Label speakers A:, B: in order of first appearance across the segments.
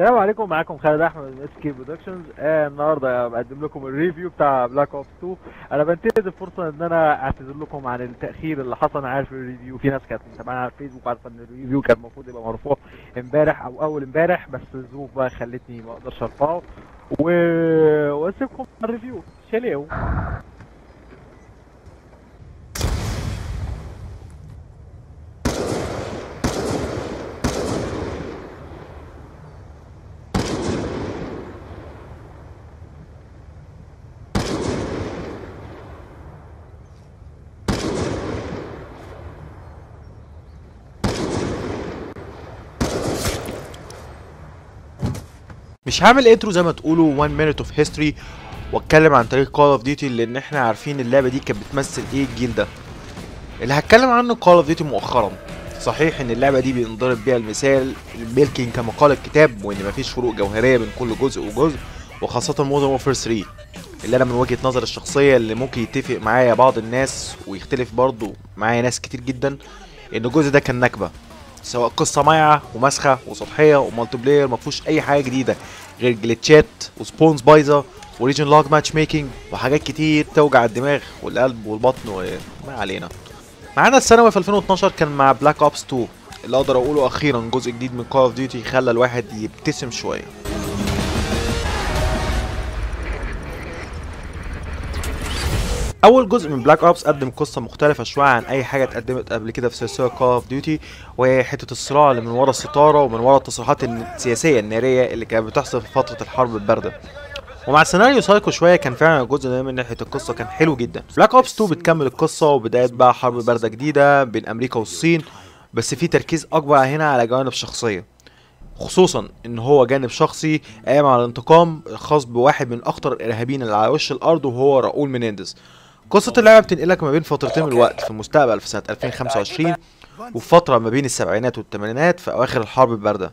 A: السلام عليكم معاكم خالد أحمد من SK Productions النهارده بقدم لكم ال review بتاع Black Ops 2 أنا بنتهز الفرصة إن أنا أعتذر لكم عن التأخير اللي حصل أنا عارف ال review. في ناس كانت متابعانا على الفيسبوك عارفة إن ال review كان المفروض يبقى مرفوع امبارح أو أول امبارح بس الظروف بقى خلتني ما أقدرش أرفعه. وأسيبكم ال review. شاليو
B: مش هعمل intro زي ما تقولوا 1 minute of history واتكلم عن تاريخ Call of Duty لأن إحنا عارفين اللعبة دي كانت بتمثل إيه الجيل ده. اللي هتكلم عنه Call of Duty مؤخرا. صحيح إن اللعبة دي بينضرب بيها المثال ال milking كما قال الكتاب وإن مفيش فروق جوهرية بين كل جزء وجزء وخاصة Modern Warfare 3 اللي أنا من وجهة نظر الشخصية اللي ممكن يتفق معايا بعض الناس ويختلف برضه معايا ناس كتير جدا إن الجزء ده كان نكبة. سواء قصة مايعة ومسخة وسطحية و multiplayer ما فيهوش أي حاجة جديدة غير glitch ات و spawns بايظه و region lock matchmaking وحاجات كتير توجع الدماغ والقلب والبطن وما علينا. معادنا السنوي في 2012 كان مع Black Ops 2 اللي أقدر أقوله أخيرا جزء جديد من Call of Duty خلى الواحد يبتسم شوية. أول جزء من Black Ops قدم قصة مختلفة شوية عن أي حاجة اتقدمت قبل كده في سلسلة Call of Duty وهي حتة الصراع اللي من ورا الستارة ومن ورا التصريحات السياسية النارية اللي كانت بتحصل في فترة الحرب الباردة. ومع السيناريو سايكو شوية كان فعلا الجزء ده من ناحية القصة كان حلو جدا. Black Ops 2 بتكمل القصة وبداية بقى حرب باردة جديدة بين أمريكا والصين بس في تركيز أكبر هنا على جوانب شخصية. خصوصا إن هو جانب شخصي قايم على الانتقام الخاص بواحد من أخطر الإرهابيين اللي على وش الأرض وهو راؤول مينينديز. قصة اللعبة بتنقلك ما بين فترتين من الوقت في المستقبل في سنة 2025 وفي فترة ما بين السبعينات والثمانينات في أواخر الحرب الباردة.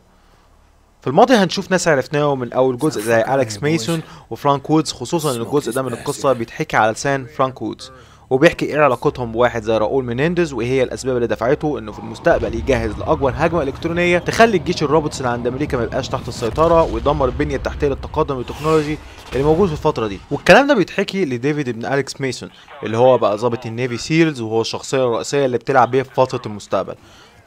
B: في الماضي هنشوف ناس عرفناهم من أول جزء زي أليكس ميسون وفرانك وودز خصوصا إن الجزء ده من القصة بيتحكي على لسان فرانك وودز. وبيحكي إيه علاقتهم بواحد زي راؤول مينينديز وايه هي الأسباب اللي دفعته إنه في المستقبل يجهز لأكبر هجمة إلكترونية تخلي الجيش ال robots اللي عند أمريكا ما يبقاش تحت السيطرة ويدمر البنية التحتية للتقدم التكنولوجي اللي موجود في الفترة دي. والكلام ده بيتحكي لديفيد ابن أليكس ميسون اللي هو بقى ضابط ال Navy SEALs وهو الشخصية الرئيسية اللي بتلعب بيها في فترة المستقبل.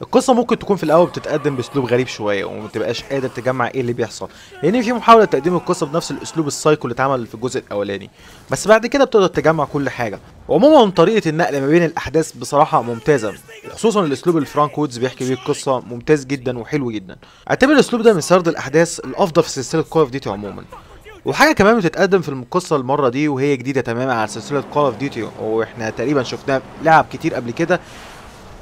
B: القصة ممكن تكون في الأول بتتقدم بأسلوب غريب شوية وما تبقاش قادر تجمع إيه اللي بيحصل. لأن في محاولة تقديم القصة بنفس الأسلوب السايكو اللي اتعمل في الجزء الأولاني. بس بعد كده بتقدر تجمع كل حاجة. وعموما طريقة النقل ما بين الأحداث بصراحة ممتازة. وخصوصا الأسلوب اللي فرانك وودز بيحكي بيه القصة ممتاز جدا وحلو جدا. اعتبر الأسلوب ده من سرد الأحداث الأفضل في سلسلة Call of Duty عموما. وحاجة كمان بتتقدم في القصة المرة دي وهي جديدة تماما على سلسلة Call of Duty وإحنا تقريبا شفناها لعب كتير قبل كده.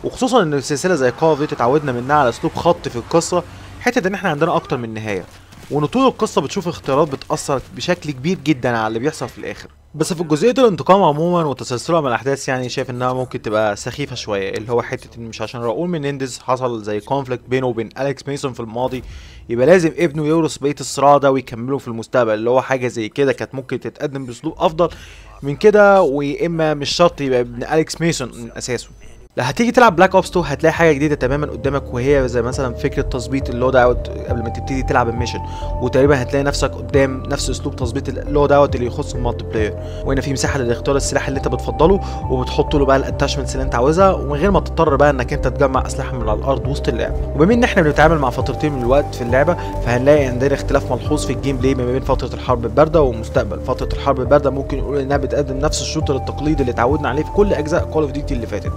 B: وخصوصا إن السلسله زي Call of Duty اتعودنا منها على أسلوب خطي في القصة حتة إن إحنا عندنا أكتر من نهاية. وإن طول القصة بتشوف اختيارات بتأثر بشكل كبير جدا على اللي بيحصل في الآخر. بس في جزئيه الانتقام عموما وتسلسلها من الأحداث يعني شايف إنها ممكن تبقى سخيفة شوية. اللي هو حتة إن مش عشان راؤول مينينديز حصل زي conflict بينه وبين اليكس ميسون في الماضي يبقى لازم ابنه يورث بقيه الصراع ده ويكمله في المستقبل. اللي هو حاجة زي كده كانت ممكن تتقدم بأسلوب أفضل من كده واما مش شرط يبقى ابن اليكس ميسون من أساسه. لو هتيجي تلعب Black Ops 2 هتلاقي حاجة جديدة تماما قدامك وهي زي مثلا فكرة تظبيط ال loadout قبل ما تبتدي تلعب ال mission. وتقريبا هتلاقي نفسك قدام نفس أسلوب تظبيط ال loadout اللي يخص ال multiplayer وهنا في مساحة لاختيار السلاح اللي انت بتفضله وبتحط له بقى ال attachments اللي انت عاوزها ومن غير ما تضطر بقى انك انت تجمع أسلحة من على الأرض وسط اللعب. وبما إن إحنا بنتعامل مع فترتين من الوقت في اللعبة فهنلاقي عندنا اختلاف ملحوظ في ال gameplay ما بين فترة الحرب الباردة والمستقبل فترة الحرب الباردة ممكن نقول إنها بتقدم نفس ال shooter التقليدي اللي اتعودنا عليه في كل أجزاء Call of Duty اللي فاتت.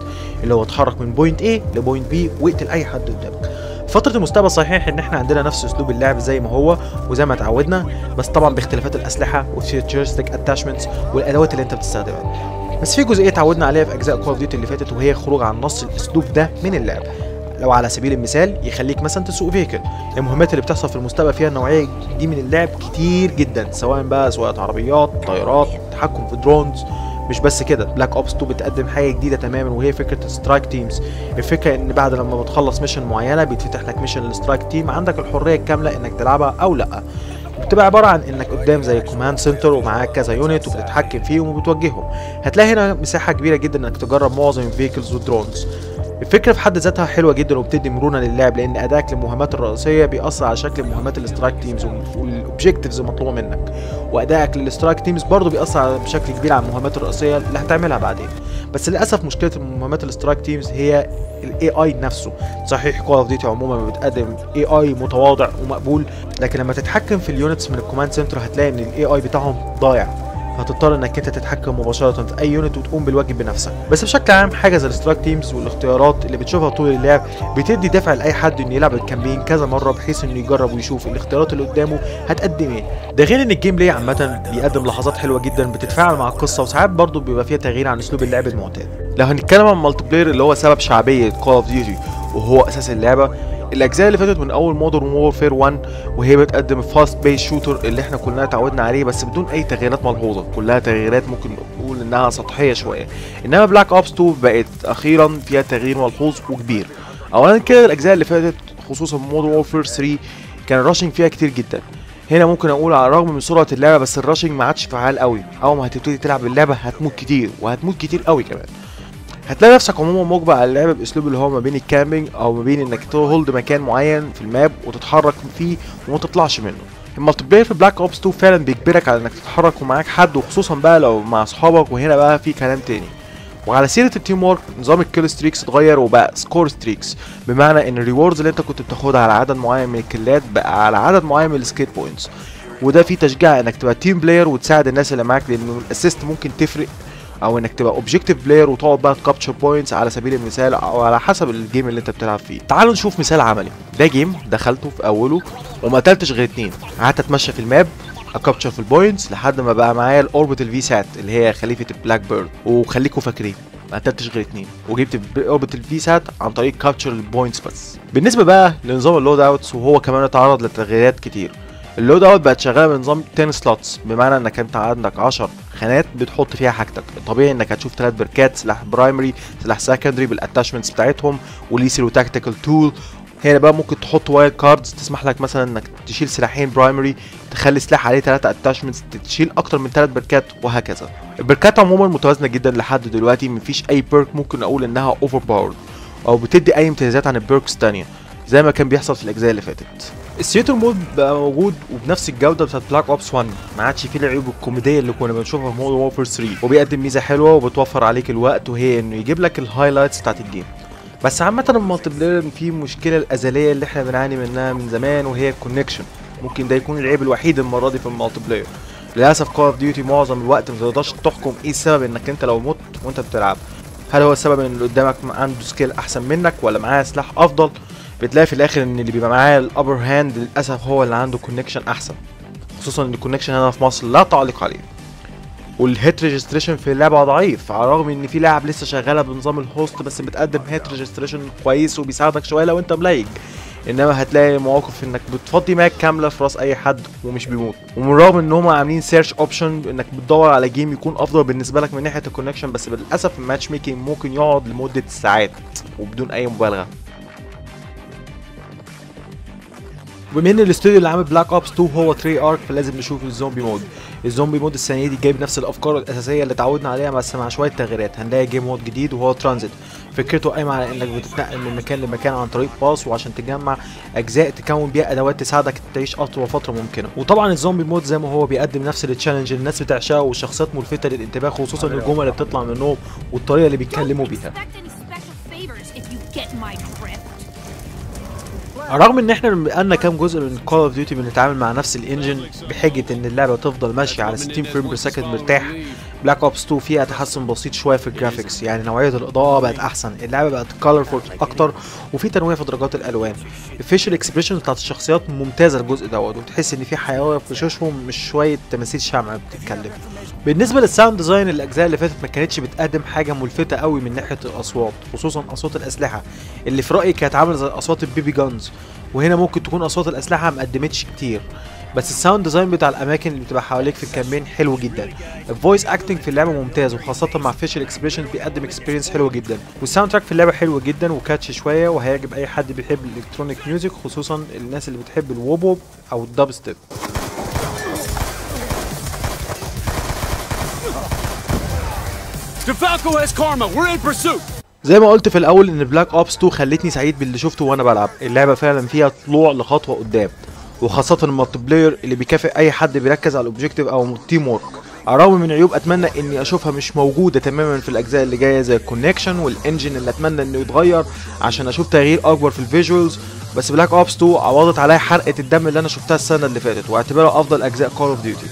B: اللي هو اتحرك من point A ل point B واقتل أي حد قدامك. فترة المستقبل صحيح إن إحنا عندنا نفس أسلوب اللعب زي ما هو وزي ما اتعودنا بس طبعا باختلافات الأسلحة وال futuristic attachments والأدوات اللي أنت بتستخدمها. بس في جزئية اتعودنا عليها في أجزاء Call of Duty اللي فاتت وهي الخروج عن نص الأسلوب ده من اللعب. لو على سبيل المثال يخليك مثلا تسوق vehicle المهمات اللي بتحصل في المستقبل فيها النوعية دي من اللعب كتير جدا سواء بقى سواقة عربيات طيارات تحكم في drones مش بس كده. Black Ops 2 بتقدم حاجة جديدة تماما وهي فكرة strike teams الفكرة إن بعد لما بتخلص mission معينة بيتفتح لك mission لل strike team عندك الحرية الكاملة إنك تلعبها أو لأ. بتبقى عبارة عن إنك قدام زي command center ومعاك كذا unit وبتتحكم فيهم وبتوجههم. هتلاقي هنا مساحة كبيرة جدا إنك تجرب معظم ال vehicles وال drones الفكرة في حد ذاتها حلوة جدا وبتدي مرونة للاعب لأن ادائك للمهمات الرئيسية بيأثر على شكل مهمات ال strike teams وال objectives المطلوبه منك. وأدائك لل strike teams برضه بيأثر بشكل كبير على المهمات الرئيسية اللي هتعملها بعدين. بس للأسف مشكلة مهمات ال strike teams هي ال AI نفسه. صحيح Call of Duty عموما بتقدم AI متواضع ومقبول لكن لما تتحكم في ال units من ال command center هتلاقي إن ال AI بتاعهم ضايع. هتضطر إنك أنت تتحكم مباشرة في أي unit وتقوم بالواجب بنفسك. بس بشكل عام حاجة زي ال strike teams والاختيارات اللي بتشوفها طول اللعب بتدي دافع لأي حد إنه يلعب ال campaign كذا مرة بحيث إنه يجرب ويشوف الاختيارات اللي قدامه هتقدم إيه. ده غير إن ال gameplay عامة بيقدم لحظات حلوة جدا بتتفاعل مع القصة وساعات برضه بيبقى فيها تغيير عن أسلوب اللعب المعتاد. لو هنتكلم عن ال multiplayer اللي هو سبب شعبية Call of Duty وهو أساس اللعبة. الأجزاء اللي فاتت من أول Modern Warfare 1 وهي بتقدم ال fast-paced shooter اللي إحنا كلنا اتعودنا عليه بس بدون أي تغييرات ملحوظة. كلها تغييرات ممكن نقول إنها سطحية شوية. إنما Black Ops 2 بقت أخيرا فيها تغيير ملحوظ وكبير. اولا كده الأجزاء اللي فاتت خصوصا Modern Warfare 3 كان ال rushing فيها كتير جدا. هنا ممكن أقول على الرغم من سرعة اللعبة بس ال rushing ما عادش فعال قوي. أول ما هتبتدي تلعب اللعبة هتموت كتير وهتموت كتير قوي كمان. هتلاقي نفسك عموما مجبر على اللعب بأسلوب اللي هو ما بين ال camping أو ما بين إنك ت hold مكان معين في ال map وتتحرك فيه وما تطلعش منه. ال multiplayer في Black Ops 2 فعلا بيجبرك على إنك تتحرك ومعاك حد وخصوصا بقى لو مع أصحابك وهنا بقى في كلام تاني. وعلى سيرة ال teamwork نظام ال kill streaks اتغير وبقى score streaks بمعنى إن ال rewards اللي أنت كنت بتاخدها على عدد معين من ال kills بقى على عدد معين من ال score points وده فيه تشجيع إنك تبقى team player وتساعد الناس اللي معاك لأنه ال assist ممكن تفرق أو إنك تبقى objective player وتقعد بقى ت capture points على سبيل المثال أو على حسب ال game اللي أنت بتلعب فيه. تعالوا نشوف مثال عملي. ده game دخلته في أوله وما قتلتش غير اتنين. قعدت أتمشى في ال map ا capture في ال points لحد ما بقى معايا ال orbital VSAT اللي هي خليفة ال Blackbird وخليكم فاكرين ما قتلتش غير اتنين. وجبت orbital VSAT عن طريق capture ال points بس. بالنسبة بقى لنظام ال loadouts وهو كمان اتعرض لتغييرات كتير. ال loadout بقت شغالة بنظام 10 slots بمعنى إنك أنت عندك 10 خانات بتحط فيها حاجتك. الطبيعي إنك هتشوف ثلاث perkات سلاح primary سلاح secondary بال attachments بتاعتهم و lethal و tactical tool هنا بقى ممكن تحط wild cards تسمح لك مثلا إنك تشيل سلاحين primary تخلي سلاح عليه ثلاثة attachments تشيل أكتر من ثلاث perkات وهكذا. ال perkات عموما متوازنة جدا لحد دلوقتي مفيش أي perk ممكن أقول إنها overpowered أو بتدي أي امتيازات عن ال perks الثانية زي ما كان بيحصل في الأجزاء اللي فاتت. ال theater mode بقى موجود وبنفس الجودة بتاعت Black Ops 1 ما عادش فيه العيوب الكوميدية اللي كنا بنشوفها في Modern Warfare 3 وبيقدم ميزة حلوة وبتوفر عليك الوقت وهي إنه يجيب لك ال highlights بتاعت ال game. بس عامة ال multiplayer فيه المشكلة الأزلية اللي إحنا بنعاني منها من زمان وهي ال connection ممكن ده يكون العيب الوحيد المرة دي في ال multiplayer. للأسف Call of Duty معظم الوقت ما تقدرش تحكم إيه السبب إنك أنت لو مت وأنت بتلعب. هل هو السبب إن اللي قدامك عنده skill أحسن منك ولا معاه سلاح أفضل؟ بتلاقي في الآخر إن اللي بيبقى معاه ال upper hand للأسف هو اللي عنده connection أحسن. خصوصا إن ال connection هنا في مصر لا تعليق عليه. وال hit registration في اللعبه ضعيف على الرغم إن في ألعاب لسه شغالة بنظام ال host بس بتقدم hit registration كويس وبيساعدك شوية لو أنت م lag إنما هتلاقي مواقف إنك بتفضي mag كاملة في رأس أي حد ومش بيموت. ومن رغم إن هم عاملين search option إنك بتدور على game يكون أفضل بالنسبة لك من ناحية ال connection بس للاسف ال matchmaking ممكن يقعد لمدة ساعات وبدون أي مبالغة. وبما ان الاستوديو اللي عامل Black Ops 2 هو Treyarch فلازم نشوف ال zombie mode ال zombie mode السنة دي جايب نفس الأفكار الأساسية اللي اتعودنا عليها بس مع شوية تغييرات. هنلاقي game mode جديد وهو ترانزيت فكرته قايمة على إنك بتتنقل من مكان لمكان عن طريق باص وعشان تجمع أجزاء تكون بيها أدوات تساعدك تعيش أطول فترة ممكنة. وطبعا ال zombie mode زي ما هو بيقدم نفس ال challenge اللي الناس بتعشقه والشخصيات ملفتة للانتباه خصوصا الجمل اللي بتطلع منهم والطريقة اللي بيتكلموا بيها. رغم إن إحنا بقالنا كام جزء من Call of Duty بنتعامل مع نفس ال engine بحجة إن اللعبة تفضل ماشية على 60 frame per second مرتاح. Black Ops 2 فيها تحسن بسيط شوية في ال graphics يعني نوعية الإضاءة بقت أحسن اللعبة بقت colorful أكتر وفي تنويع في درجات الألوان. ال facial expression بتاعت الشخصيات ممتازة الجزء دوت وتحس إن في حيويه في وشوشهم مش شوية تماثيل شمع بتتكلم. بالنسبة لل sound design الأجزاء اللي فاتت ما كانتش بتقدم حاجة ملفتة قوي من ناحية الأصوات خصوصا أصوات الأسلحة اللي في رأيي كانت عاملة زي أصوات ال BB guns وهنا ممكن تكون أصوات الأسلحة ما قدمتش كتير. بس ال sound design بتاع الأماكن اللي بتبقى حواليك في ال campaign حلو جدا. ال voice acting في اللعبة ممتاز وخاصة مع facial expression بيقدم experience حلوة جدا. وال soundtrack في اللعبة حلو جدا و catchy شوية وهيعجب أي حد بيحب ال electronic music خصوصا الناس اللي بتحب ال wub wub أو ال dubstep
C: DeFalco has Karma. We're in pursuit.
B: زي ما قلت في الأول إن Black Ops 2 خلتني سعيد باللي شفته وأنا بلعب. اللعبة فعلا فيها طلوع لخطوة قدام. وخاصة ال multiplayer اللي بيكافئ أي حد بيركز على ال objective أو ال teamwork على الرغم من عيوب أتمنى إني أشوفها مش موجودة تماما في الأجزاء اللي جاية زي ال connection وال engine اللي أتمنى إنه يتغير عشان أشوف تغيير أكبر في ال visuals بس Black Ops 2 عوضت عليا حرقة الدم اللي أنا شفتها السنة اللي فاتت واعتبرها أفضل أجزاء Call of
C: Duty.